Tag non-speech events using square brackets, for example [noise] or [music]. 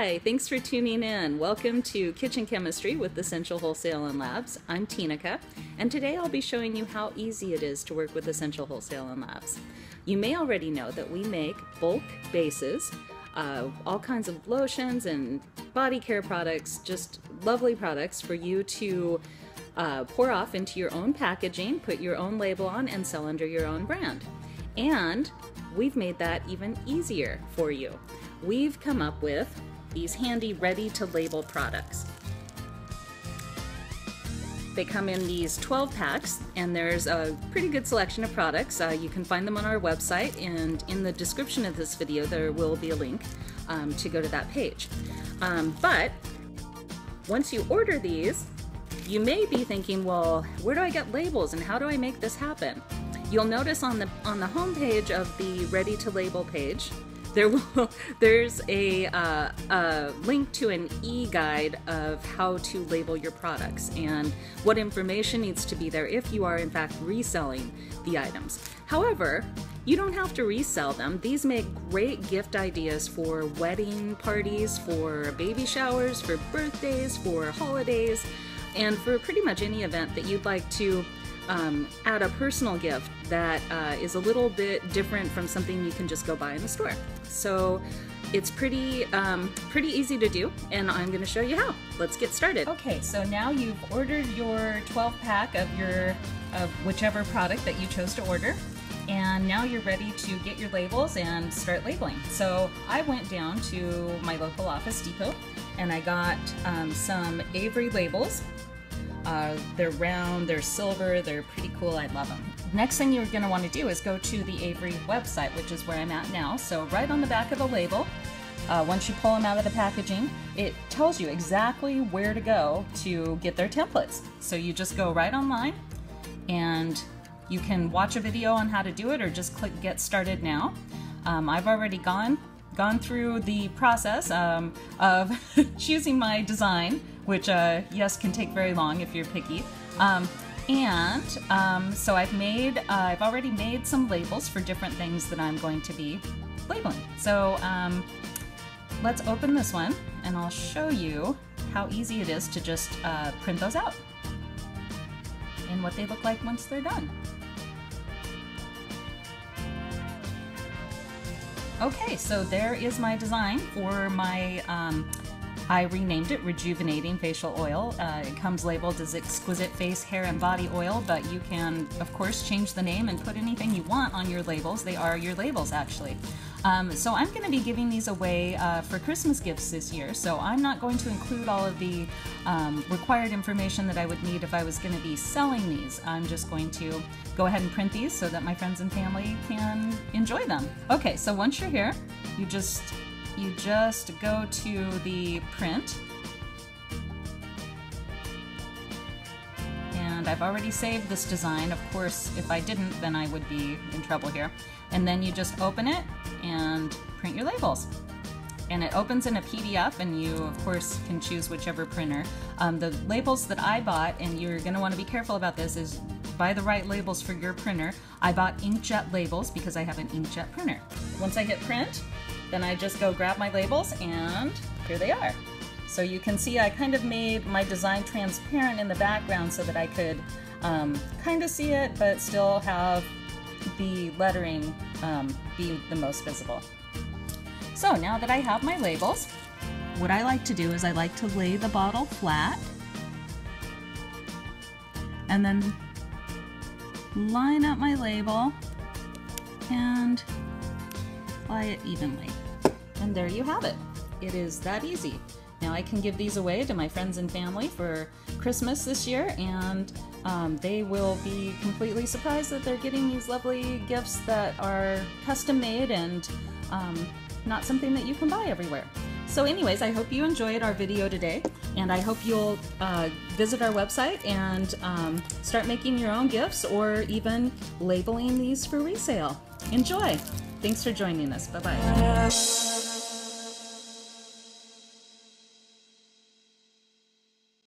Hi, thanks for tuning in. Welcome to Kitchen Chemistry with Essential Wholesale and Labs. I'm Teeneke, and today I'll be showing you how easy it is to work with Essential Wholesale and Labs. You may already know that we make bulk bases, uh, all kinds of lotions and body care products, just lovely products for you to uh, pour off into your own packaging, put your own label on, and sell under your own brand. And we've made that even easier for you we've come up with these handy ready to label products. They come in these 12 packs, and there's a pretty good selection of products. Uh, you can find them on our website, and in the description of this video, there will be a link um, to go to that page. Um, but once you order these, you may be thinking, well, where do I get labels and how do I make this happen? You'll notice on the on the home page of the ready to label page, there will [laughs] there's a, uh, a link to an e-guide of how to label your products and what information needs to be there if you are in fact reselling the items. However, you don't have to resell them. These make great gift ideas for wedding parties, for baby showers, for birthdays, for holidays, and for pretty much any event that you'd like to um, add a personal gift that uh, is a little bit different from something you can just go buy in the store. So it's pretty um, pretty easy to do, and I'm going to show you how. Let's get started. Okay, so now you've ordered your 12 pack of your of whichever product that you chose to order, and now you're ready to get your labels and start labeling. So I went down to my local office depot, and I got um, some Avery labels uh, they're round, they're silver, they're pretty cool. I love them. Next thing you're going to want to do is go to the Avery website, which is where I'm at now. So right on the back of the label, uh, once you pull them out of the packaging, it tells you exactly where to go to get their templates. So you just go right online and you can watch a video on how to do it or just click get started now. Um, I've already gone gone through the process um, of [laughs] choosing my design, which uh, yes can take very long if you're picky. Um, and um, so I've made, uh, I've already made some labels for different things that I'm going to be labeling. So um, let's open this one and I'll show you how easy it is to just uh, print those out and what they look like once they're done. Okay, so there is my design for my, um, I renamed it Rejuvenating Facial Oil. Uh, it comes labeled as Exquisite Face, Hair, and Body Oil, but you can, of course, change the name and put anything you want on your labels. They are your labels, actually. Um, so I'm going to be giving these away uh, for Christmas gifts this year. So I'm not going to include all of the um, required information that I would need if I was going to be selling these. I'm just going to go ahead and print these so that my friends and family can enjoy them. Okay, so once you're here, you just you just go to the print. And I've already saved this design. Of course, if I didn't, then I would be in trouble here. And then you just open it and print your labels. And it opens in a PDF, and you, of course, can choose whichever printer. Um, the labels that I bought, and you're going to want to be careful about this, is buy the right labels for your printer. I bought inkjet labels because I have an inkjet printer. Once I hit print, then I just go grab my labels, and here they are. So you can see I kind of made my design transparent in the background so that I could um, kind of see it, but still have the lettering um, be the most visible. So now that I have my labels, what I like to do is I like to lay the bottle flat and then line up my label and apply it evenly. And there you have it. It is that easy. Now I can give these away to my friends and family for Christmas this year and um, they will be completely surprised that they're getting these lovely gifts that are custom made and um, not something that you can buy everywhere. So anyways, I hope you enjoyed our video today and I hope you'll uh, visit our website and um, start making your own gifts or even labeling these for resale. Enjoy! Thanks for joining us. Bye-bye.